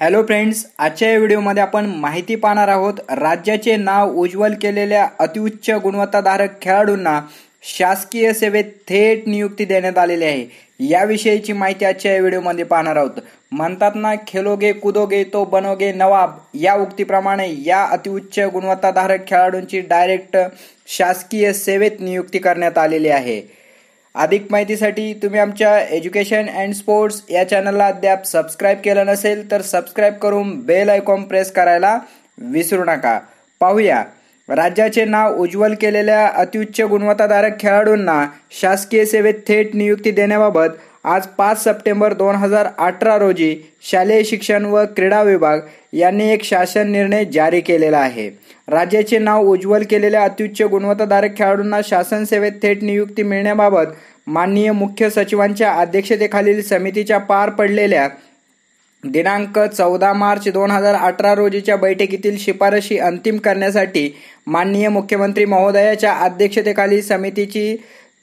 Hello friends आजच्या या व्हिडिओमध्ये आपण माहिती पाहणार आहोत राज्याचे नाव उज्ज्वल केलेल्या अतिउच्च गुणवत्ताधारक खेळाडूंना शासकीय सेवेत थेट नियुक्ती देण्यात आलेली आहे. याविषयीची माहिती आजच्या या व्हिडिओमध्ये पाहणार आहोत. म्हणतात ना खेलोगे कुदोगे तो बनोगे नवाब. या उक्तीप्रमाणे या अतिउच्च गुणवत्ताधारक खेळाडूंची डायरेक्ट शासकीय सेवेत नियुक्ती करण्यात आलेली आहे. अधिक माहितीसाठी तुम्ही आमच्या एज्युकेशन अँड स्पोर्ट्स या चॅनलला अद्याप सबस्क्राईब केलं नसेल तर सबस्क्राईब करून बेल आयकॉन प्रेस करायला विसरू नका. पाहूया. राज्याचे नाव उज्ज्वल केलेल्या अतिउच्च गुणवत्ताधारक खेळाडूंना शासकीय सेवेत थेट नियुक्ती देण्याबाबत आज पाच सप्टेंबर दोन हजार अठरा रोजी शालेय शिक्षण व क्रीडा विभाग यांनी एक शासन निर्णय जारी केलेला आहे. राज्याचे नाव उज्ज्वल केलेल्या अत्युच्च गुणवत्ताधारक खेळाडूंना शासन सेवेत थेट नियुक्ती मिळण्याबाबत माननीय मुख्य सचिवांच्या अध्यक्षतेखालील समितीच्या पार पडलेल्या दिनांक चौदा मार्च दोन हजार अठरा रोजीच्या बैठकीतील शिफारशी अंतिम करण्यासाठी माननीय मुख्यमंत्री महोदयाच्या अध्यक्षतेखाली समितीची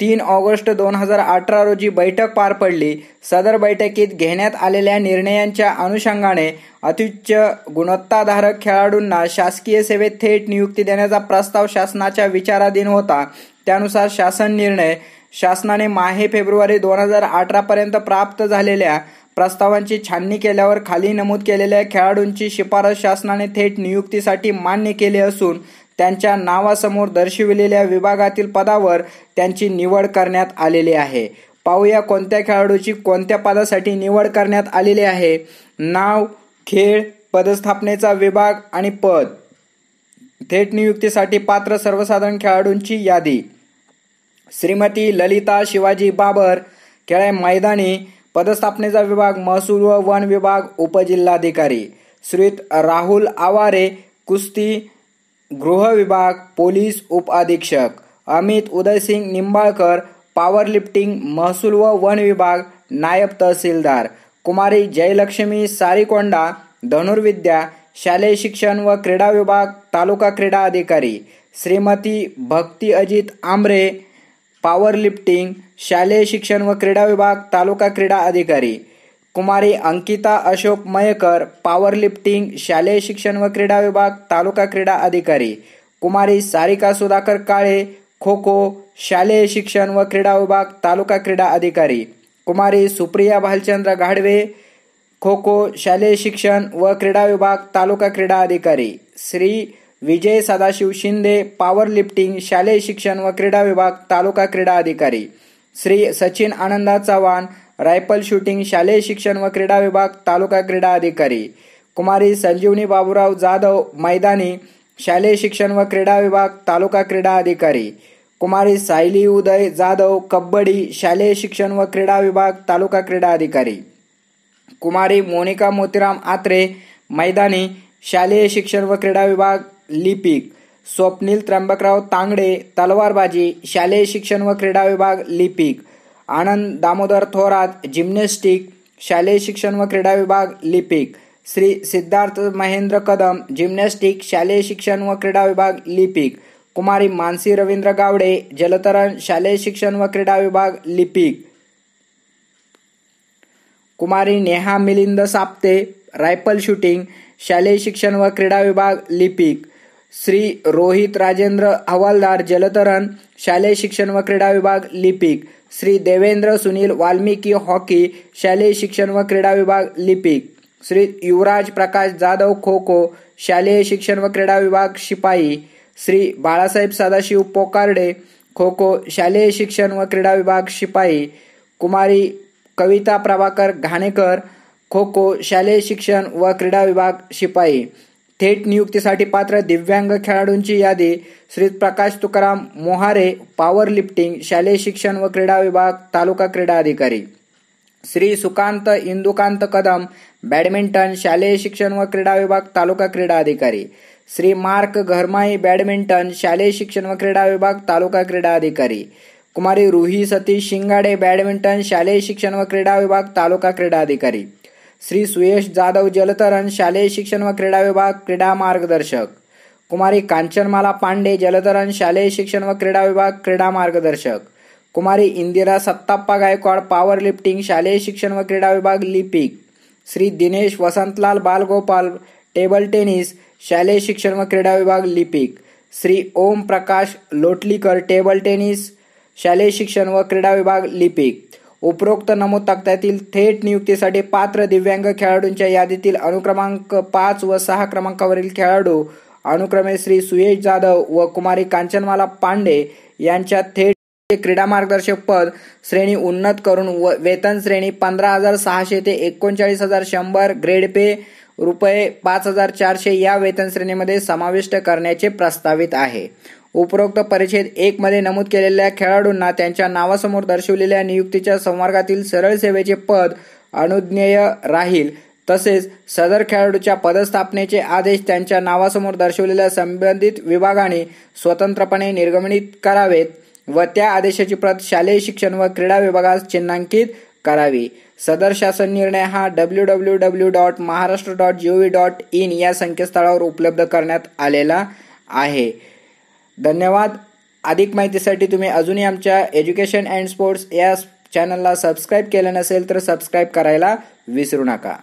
तीन ऑगस्ट दोन हजार अठरा रोजी बैठक पार पडली. सदर बैठकीत घेण्यात आलेल्या निर्णयांच्या अनुषंगाने अत्युच्च गुणवत्ताधारक खेळाडूंना शासकीय सेवेत थेट नियुक्ती देण्याचा प्रस्ताव शासनाच्या विचाराधीन होता. त्यानुसार शासन निर्णय शासनाने माहे फेब्रुवारी दोन हजार अठरापर्यंत प्राप्त झालेल्या प्रस्तावांची छाननी केल्यावर खाली नमूद केलेल्या खेळाडूंची शिफारस शासनाने थेट नियुक्तीसाठी मान्य केली असून त्यांच्या नावासमोर दर्शविलेल्या विभागातील पदावर त्यांची निवड करण्यात आलेली आहे. पाहूया कोणत्या खेळाडूची कोणत्या पदासाठी निवड करण्यात आलेली आहे. नाव खेळ पदस्थापनेचा विभाग आणि पद. थेट नियुक्तीसाठी पात्र सर्वसाधारण खेळाडूंची यादी. श्रीमती ललिता शिवाजी बाबर खेळ मैदानी पदस्थापनेचा विभाग महसूल व वन विभाग उपजिल्हाधिकारी. श्रीत राहुल आवारे कुस्ती गृह विभाग पोलीस उप अधीक्षक अमित उदयसिंग निंबाळकर पॉवर लिफ्टिंग महसूल व वन विभाग नायब तहसीलदार कुमारी जयलक्ष्मी सारीकोंडा धनुर्विद्या शालेय शिक्षण व क्रीडा विभाग तालुका क्रीडा अधिकारी श्रीमती भक्ती अजित आंबरे पॉवर लिफ्टिंग शालेय शिक्षण व क्रीडा विभाग तालुका क्रीडा अधिकारी कुमारी अंकिता अशोक मयेकर पॉवर लिफ्टिंग शालेय शिक्षण व क्रीडा विभाग तालुका क्रीडा अधिकारी. कुमारी सारिका सुधाकर काळे खो खो शालेय शिक्षण व क्रीडा विभाग तालुका क्रीडा अधिकारी. कुमारी सुप्रिया भालचंद्र गाढवे खो खो शालेय शिक्षण व क्रीडा विभाग तालुका क्रीडा अधिकारी. श्री विजय सदाशिव शिंदे पॉवर लिफ्टिंग शालेय शिक्षण व क्रीडा विभाग तालुका क्रीडा अधिकारी. श्री सचिन आनंदा चव्हाण रायफल शूटिंग शालेय शिक्षण व क्रीडा विभाग तालुका क्रीडा अधिकारी. कुमारी संजीवनी बाबूराव जाधव मैदानी शालेय शिक्षण व क्रीडा विभाग तालुका क्रीडा अधिकारी. कुमारी सायली उदय जाधव कबड्डी शालेय शिक्षण व क्रीडा विभाग तालुका क्रीडा अधिकारी. कुमारी मोनिका मोतीराम आत्रे मैदानी शालेय शिक्षण व क्रीडा विभाग लिपिक. स्वप्नील त्र्यंबकराव तांगडे तलवारबाजी शालेय शिक्षण व क्रीडा विभाग लिपिक. आनंद दामोदर थोरात जिम्नॅस्टिक शालेय शिक्षण व क्रीडा विभाग लिपिक. श्री सिद्धार्थ महेंद्र कदम जिम्नॅस्टिक शालेय शिक्षण व क्रीडा विभाग लिपिक. कुमारी मानसी रवींद्र गावडे जलतरण शालेय शिक्षण व क्रीडा विभाग लिपिक. कुमारी नेहा मिलिंद साप्ते रायफल शूटिंग शालेय शिक्षण व क्रीडा विभाग लिपिक. श्री रोहित राजेंद्र हवालदार जलतरण शालेय शिक्षण व क्रीडा विभाग लिपिक. श्री देवेंद्र सुनील वाल्मिकी हॉकी शालेय शिक्षण व क्रीडा विभाग लिपिक. श्री युवराज प्रकाश जाधव खो खो शालेय शिक्षण व क्रीडा विभाग शिपाई. श्री बाळासाहेब सदाशिव पोकारडे खो खो शालेय शिक्षण व क्रीडा विभाग शिपाई. कुमारी कविता प्रभाकर घाणेकर खो खो शालेय शिक्षण व क्रीडा विभाग शिपाई. थेट नियुक्तीसाठी पात्र दिव्यांग खेळाडूंची यादी श्री प्रकाश तुकाराम मोहारे पॉवर लिफ्टिंग शालेय शिक्षण व क्रीडा विभाग तालुका क्रीडा अधिकारी. श्री सुकांत इंदुकांत कदम बॅडमिंटन शालेय शिक्षण व क्रीडा विभाग तालुका क्रीडा अधिकारी. श्री मार्क घरमाई बॅडमिंटन शालेय शिक्षण व क्रीडा विभाग तालुका क्रीडा अधिकारी. कुमारी रुही सतीश शिंगाडे बॅडमिंटन शालेय शिक्षण व क्रीडा विभाग तालुका क्रीडा अधिकारी. श्री सुयश जाधव जलतरण शालेय शिक्षण व क्रीडा विभाग क्रीडा मार्गदर्शक. कुमारी कांचनमाला पांडे जलतरण शालेय शिक्षण व क्रीडा विभाग क्रीडा मार्गदर्शक. कुमारी इंदिरा सत्ताप्पा गायकवाड पॉवर लिफ्टिंग शालेय शिक्षण व क्रीडा विभाग लिपिक. श्री दिनेश वसंतलाल बालगोपाल टेबल टेनिस शालेय शिक्षण व क्रीडा विभाग लिपिक. श्री ओम प्रकाश लोटलीकर टेबल टेनिस शालेय शिक्षण व क्रीडा विभाग लिपिक. उपरोक्त नमूद तक्त्यातील थेट नियुक्तीसाठी पात्र दिव्यांग खेळाडूंच्या यादीतील अनुक्रमांक पाच व सहा क्रमांकावरील खेळाडू अनुक्रमे श्री सुयश जाधव व कुमारी कांचनमाला पांडे यांच्या थेट क्रीडा मार्गदर्शक पद श्रेणी उन्नत करून व वेतन श्रेणी पंधरा हजार सहाशे ते एकोणचाळीस हजार शंभर ग्रेड पे रुपये पाच हजार चारशे या वेतन श्रेणीमध्ये समाविष्ट करण्याचे प्रस्तावित आहे. उपरोक्त परिच्छेद एक मध्ये नमूद केलेल्या खेळाडूंना त्यांच्या नावासमोर दर्शवलेल्या नियुक्तीच्या संवर्गातील सरळ सेवेचे पद अनुज्ञेय राहील. तसेच सदर खेळाडूच्या पदस्थापनेचे आदेश त्यांच्या नावासमोर दर्शवलेल्या संबंधित विभागाने स्वतंत्रपणे निर्गमनित करावेत व त्या आदेशाची प्रत शालेय शिक्षण व क्रीडा विभागास चिन्हांकित करावी. सदर शासन निर्णय हा W W W dot Maharashtra dot G O V dot in या संकेतस्थळावर उपलब्ध करण्यात आलेला आहे. धन्यवाद. अधिक माहितीसाठी तुम्ही अजूनही आमच्या एज्युकेशन अँड स्पोर्ट्स या चॅनलला सबस्क्राईब केलं नसेल तर सबस्क्राईब करायला विसरू नका.